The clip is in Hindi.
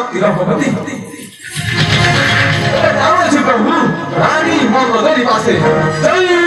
ಶಕ್ತಿ ರಘುಪತಿ ರಾವಣ ಪ್ರಭು ರಾಣಿ ಮೋಹನದಲ್ಲಿ ವಾಸೆ ಜೈ